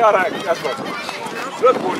lõpuni ära jätkad. lõpuni. tule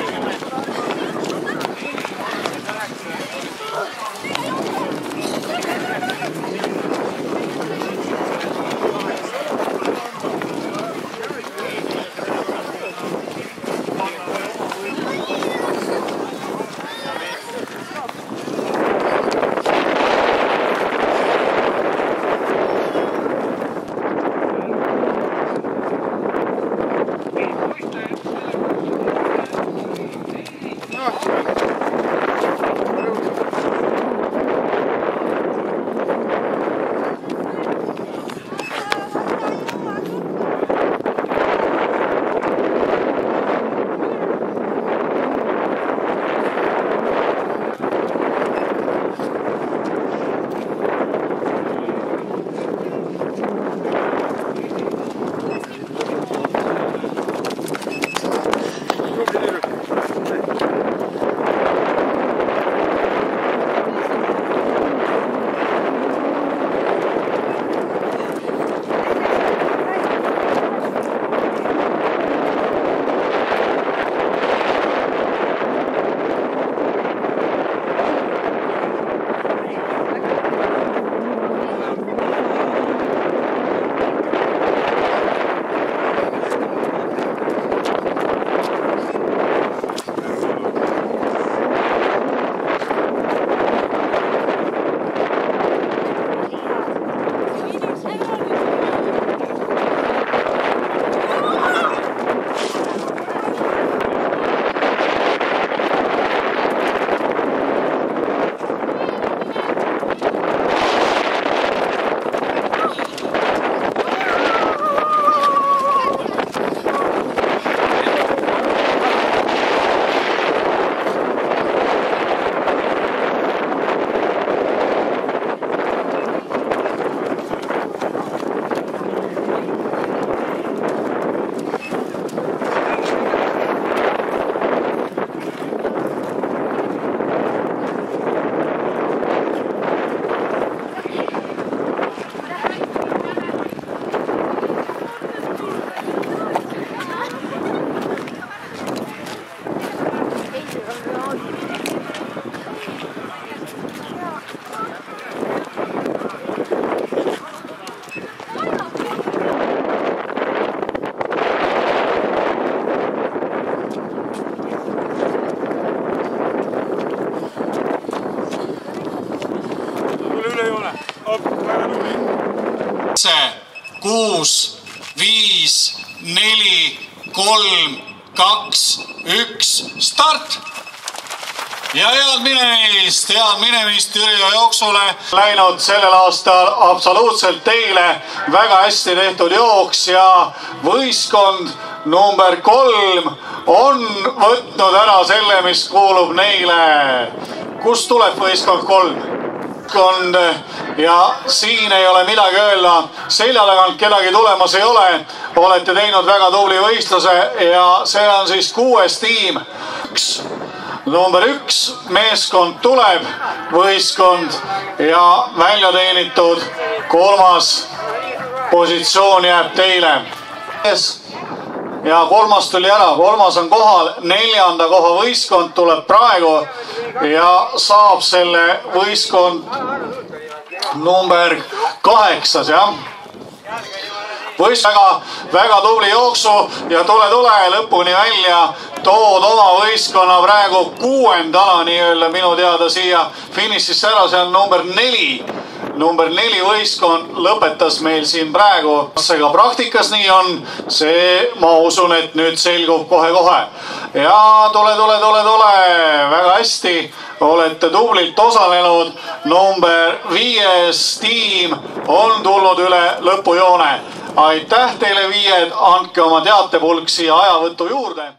seitse, kuus, viis, neli, kolm, kaks, üks, start. ja head minemist, head minemist Jüri jooksule. Läinud sellel aastal absoluutselt teile väga hästi tehtud jooks ja võistkond number kolm on võtnud ära selle, mis kuulub neile. kust tuleb võistkond kolm? Võistkond ja siin ei ole midagi öelda, selja tagant kedagi tulemas ei ole. olete teinud väga tubli võistluse ja see on siis kuues tiim. üks, number üks meeskond tuleb, võistkond ja välja teenitud kolmas positsioon jääb teile. Ja kolmas tuli ära, kolmas on kohal, neljanda koha võistkond tuleb praegu ja saab selle võistkond number kaheksas jah. võist väga, väga tubli jooksu ja tule, tule lõpuni välja, tood oma võistkonna praegu kuuendana nii-öelda minu teada siia finišisse ära, see on number neli number neli võistkond lõpetas meil siin praegu. kas see ka praktikas nii on, see ma usun, et nüüd selgub kohe-kohe. ja tule, tule, tule, tule, hästi, olete tublilt osalenud. number viies tiim on tulnud üle lõpujoone. aitäh teile, viied, andke oma teatepulk siia ajavõtu juurde